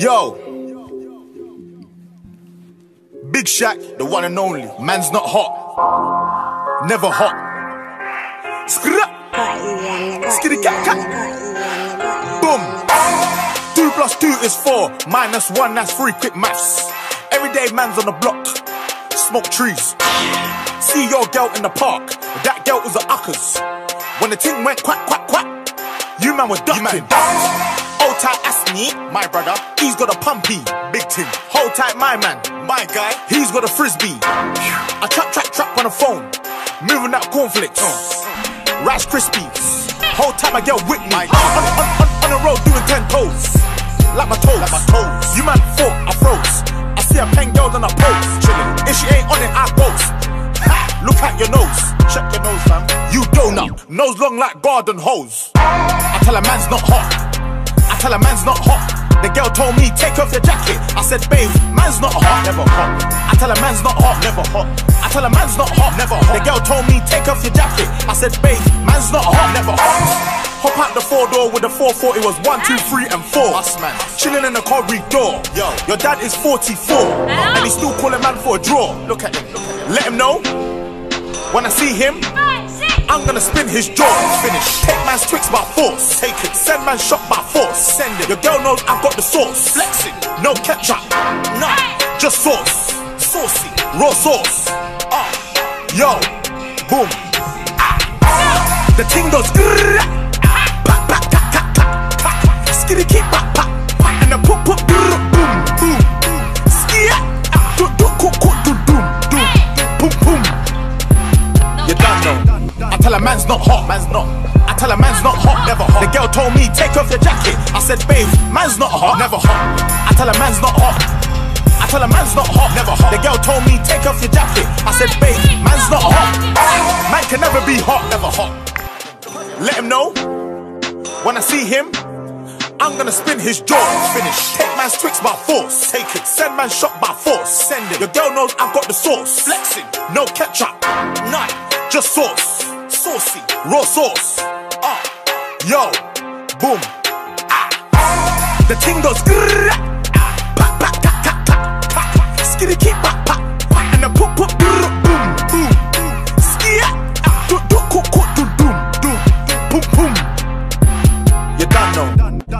Yo. Big Shaq, the one and only. Man's not hot. Never hot. Skra. Skitty cat cat. Boom. Two plus two is four. Minus one, that's three. Quick maths. Everyday man's on the block. Smoke trees. See your girl in the park. That girl was a uckers. When the ting went quack, quack, quack. You man were ducking. Hold tight, me, my brother. He's got a pumpy, big ting. Hold tight, my man, my guy. He's got a frisbee. I trap, trap, trap on the phone. Moving out cornflakes. Rice Krispies. Hold tight, my girl with me. On, on, on, on, the road doing ten toes. Like my toes. Like my toes. You man thought I froze. I see a pen girl on a pose. Chilling. If she ain't on it, I. Ha! Look at your nose. Check your nose, fam. You donut. Nose long like garden hose. I tell a man's not hot. I tell a man's not hot. The girl told me, take off your jacket. I said, babe, man's not hot, never hot. I tell a man's not hot, never hot. I tell a man's not hot, never hot. The girl told me, take off your jacket. I said, babe, man's not hot, never hot. Hop out the four door with the 440 was one, two, three, and four. Us man, chilling in the corridor. Yo, your dad is 44, and he's still calling man for a draw. Look at him, let him know. When I see him, I'm gonna spin his jaw. Finish. Take man's tricks by force. Take it. Send man shot by force. Send it. Your girl knows I've got the sauce. Flexing. No ketchup. No. Just sauce. Saucy. Raw sauce. Ah. Yo. Boom. Ah. The ting goes. Ah. Skitty keep man's not hot, man's not. I tell a man's not hot, never hot. The girl told me take off your jacket. I said, babe, man's not hot, never hot. I tell a man's not hot. I tell a man's not hot, never hot. The girl told me take off your jacket. I said, babe, man's not hot. Man can never be hot, never hot. Let him know. When I see him, I'm gonna spin his jaw. Finish. Take man's tricks by force. Take it. Send man shot by force. Send it. Your girl knows I've got the sauce. Flexing. No ketchup. None. Just sauce. Saucy. Raw sauce. Ah. Yo. Boom. Ah. The thing goes. grrrr, ah. And the Boom. Boom. Skia. Ah. Do, do. Boom, boom. You done know.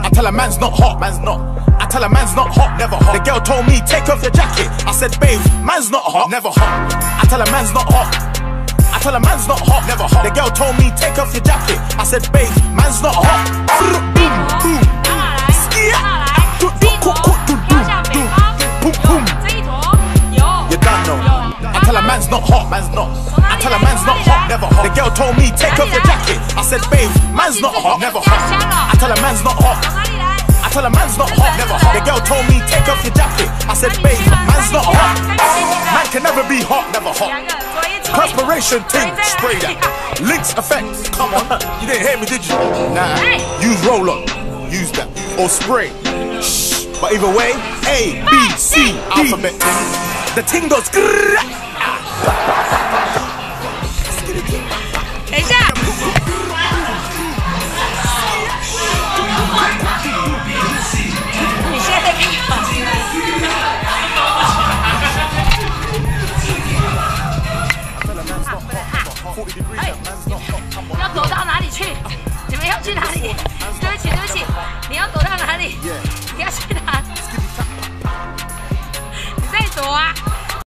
I tell a man's not hot, man's not. I tell a man's not hot, never hot. The girl told me take off your jacket. I said, babe, man's not hot, never hot. I tell a man's not hot tell a man's not hot, never hot. The girl told me take off your jacket. I said babe, man's not hot. boom, boom, boom. You don't know. I tell her man's not hot, man's not. I tell her man's not hot, never hot. The girl told me take off your jacket. I said babe, man's not hot, never hot. I tell her man's not hot. I tell her man's not hot, never hot. The girl told me take off your jacket. I said babe, man's not hot. Man can never be hot, never hot. Perspiration ting sprayed out. Links effects. Come on. You didn't hear me, did you? Nah. Use roll. Use that. Or spray. Shh. But either way, A, B, C, alphabet. The ting goes.